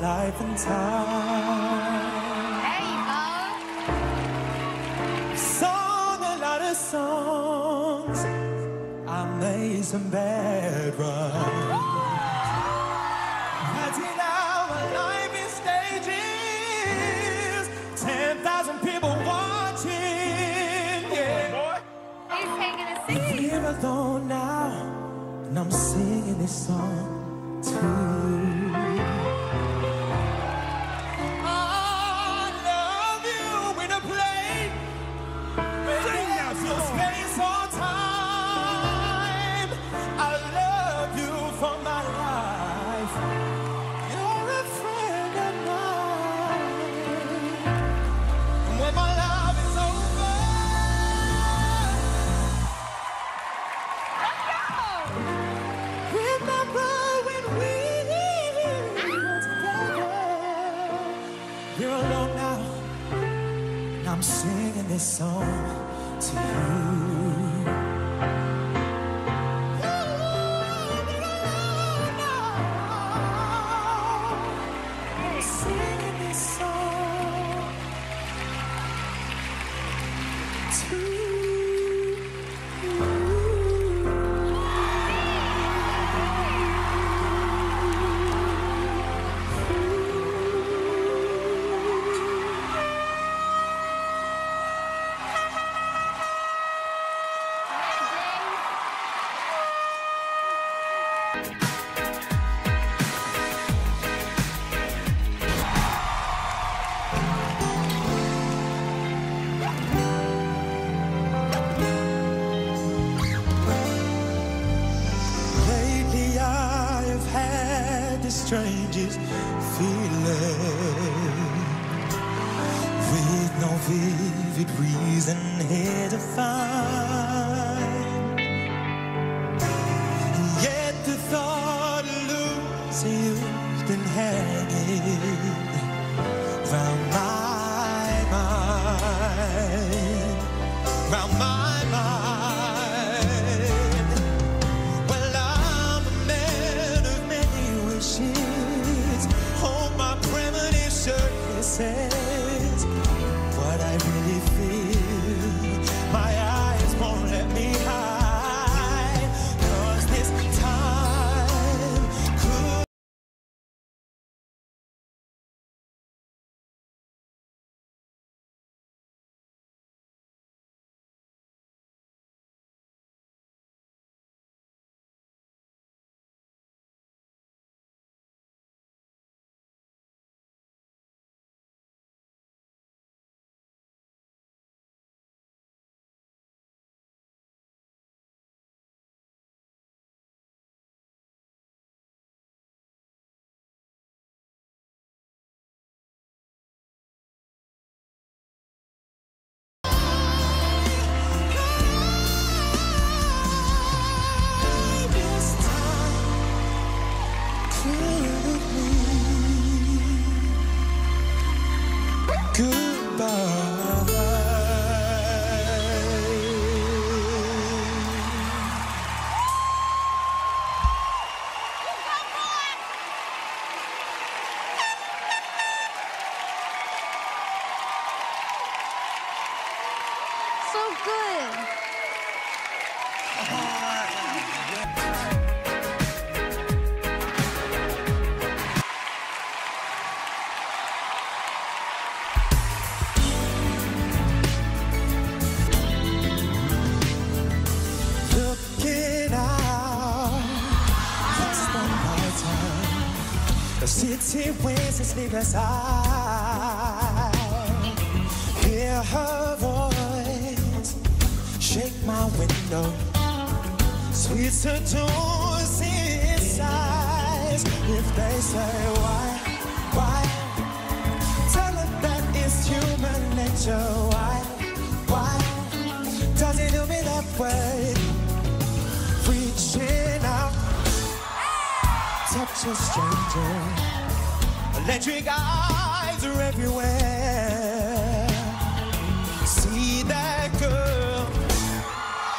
life and time. There you Sung a lot of songs. I made some bad runs. Acting out my life in stages. 10,000 people watching. Yeah. He's taking a I'm here alone now, and I'm singing this song too. I I'm singing this song to you. Strangest feeling. With no vivid reason here to find. And Yet the thought of losing you's been hanging Round my mind. Round my night The city winds its sleepless eye. Hear her voice shake my window. Sweet seducing sighs. If they say why, why? Tell her that it's human nature. Why, why? Does it do me that way? Reaching out, touch a stranger. Electric eyes are everywhere. See that girl?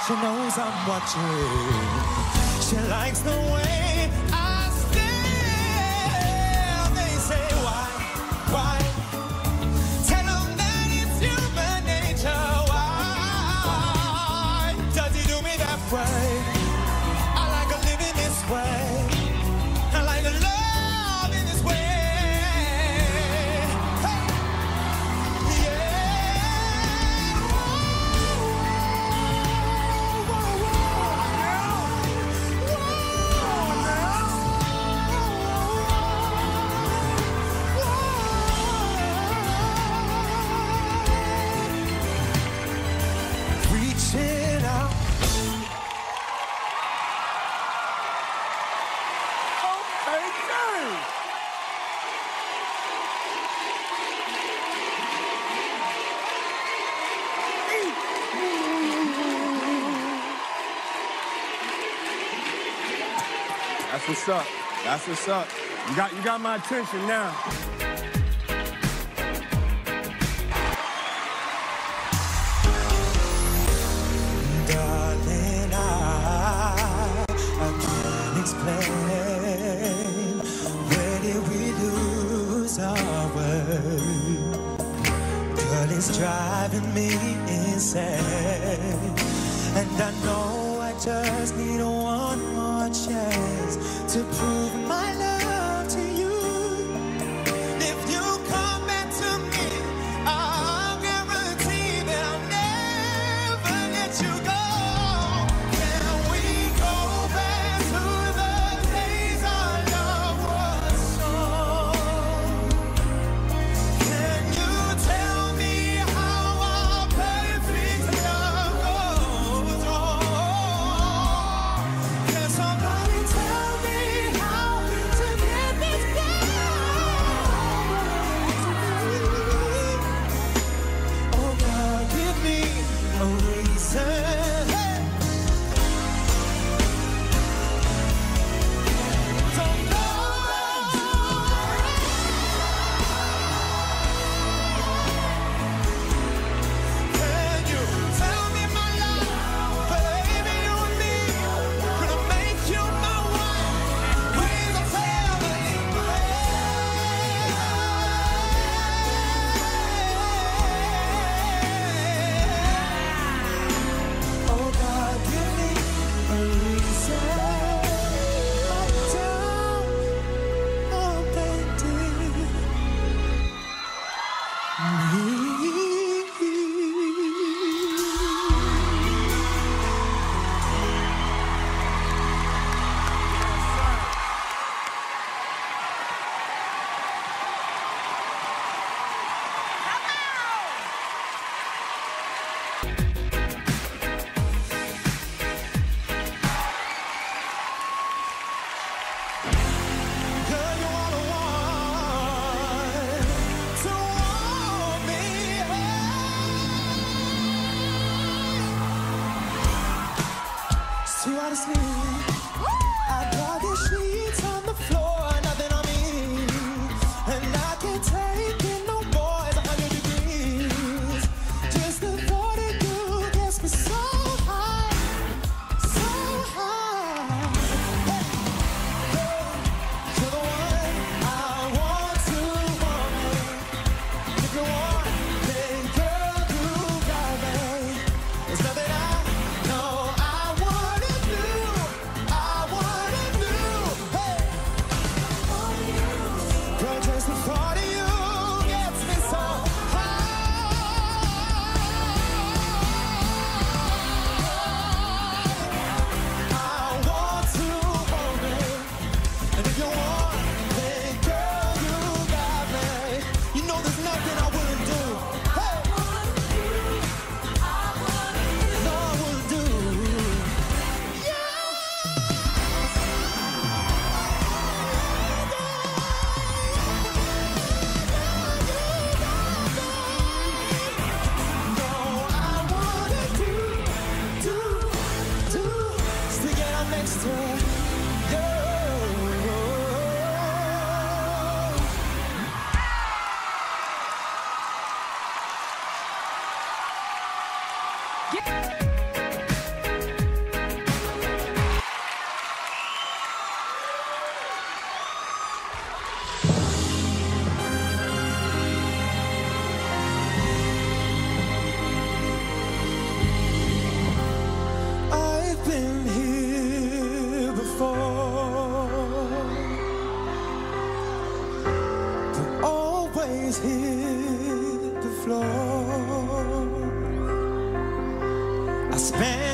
She knows I'm watching. She likes the way. That's what's up. That's what's up. You got, you got my attention now. Driving me insane.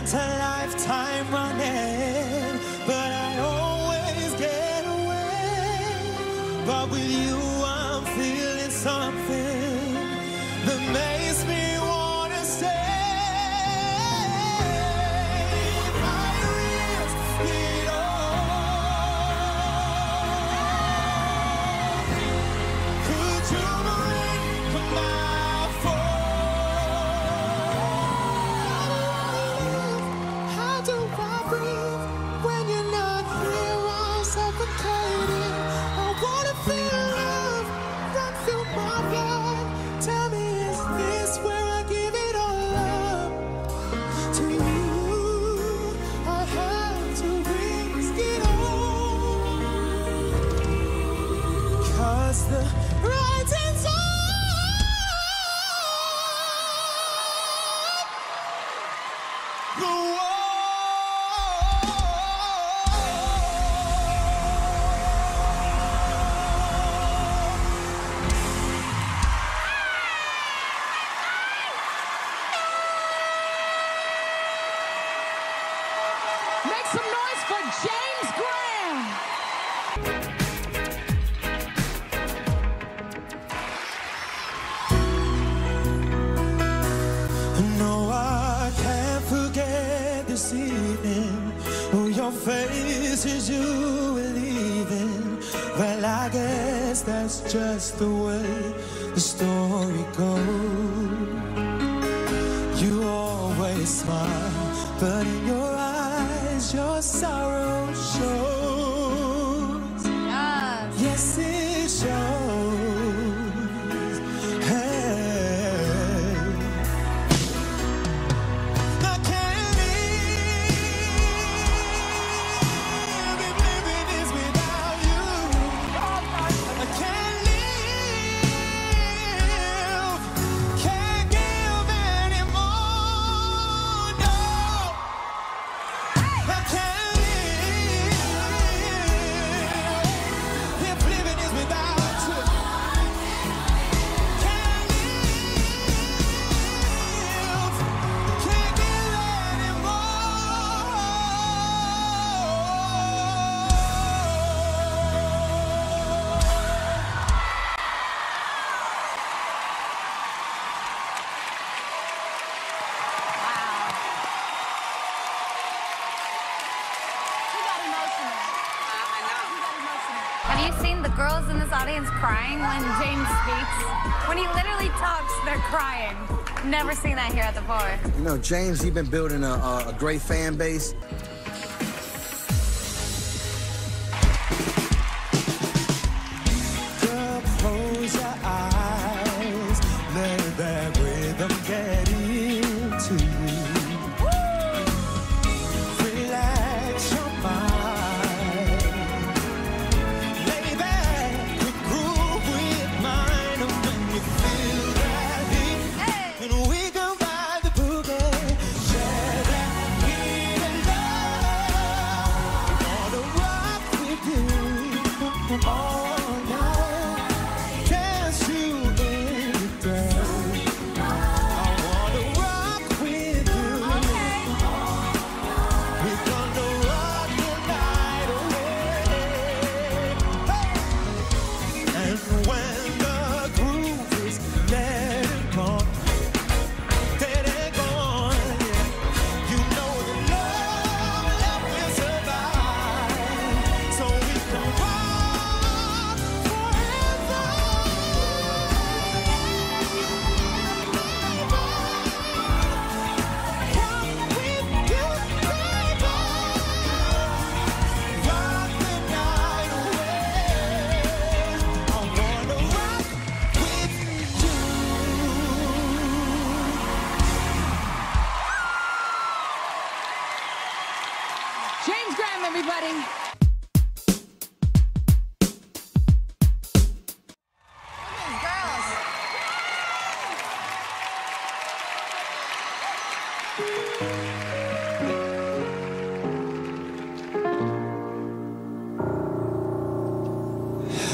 spent a lifetime your face is you leaving. Well, I guess that's just the way the story goes. You always smile, but in your eyes, your sorrow. Have you seen the girls in this audience crying when James speaks? When he literally talks, they're crying. Never seen that here at the bar. You know, James, he's been building a, a great fan base.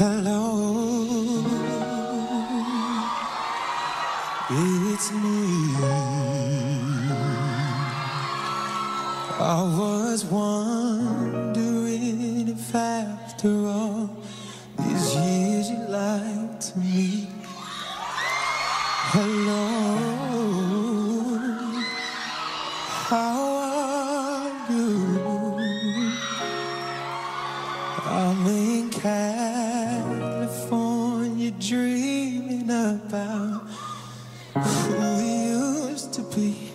Hello, it's me. I was one. About who we used to be.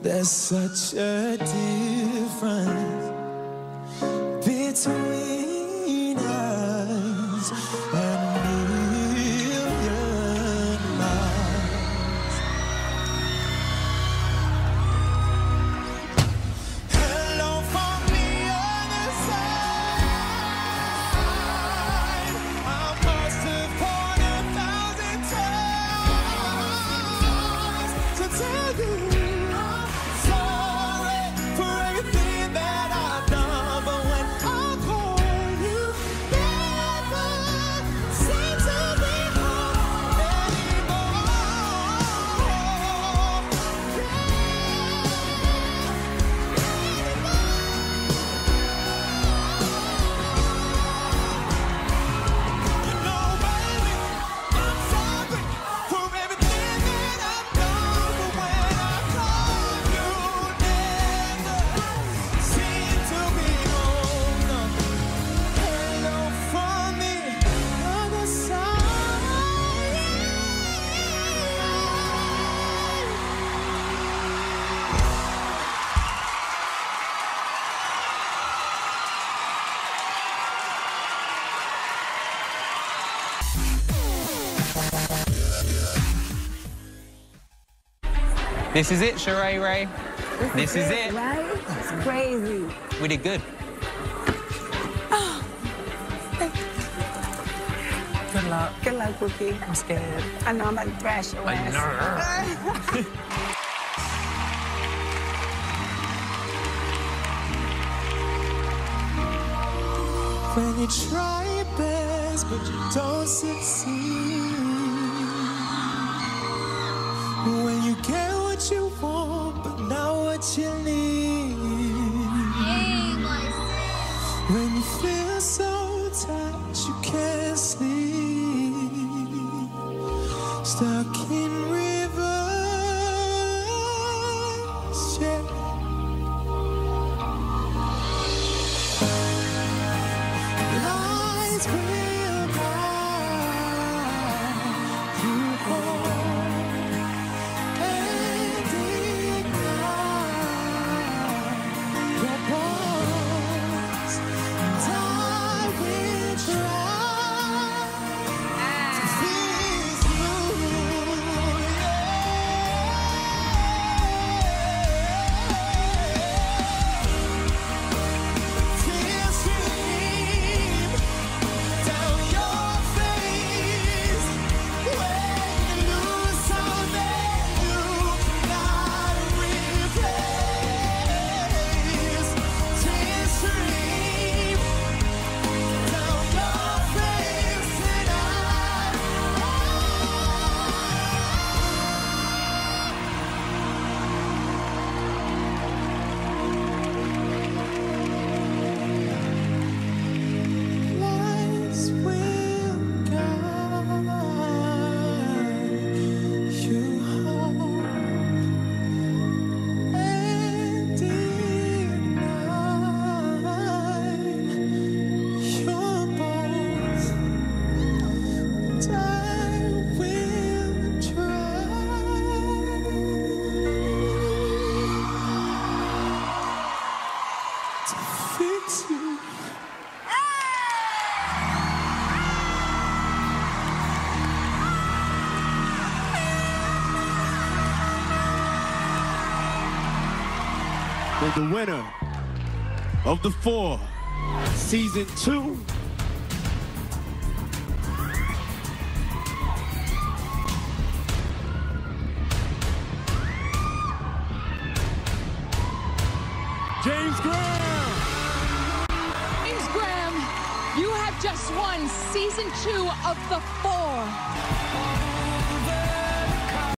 There's such a difference between This is it, Sharaya. This is it. Right? It's crazy. We did good. Oh, good luck. Good luck, Cookie. I'm scared. I know I'm about to thrash your ass. When you try your best, but you don't succeed. When you get what you want, but not what you need. Fix you. And the winner of the four, season two, James Graham. Just won season two of The Four.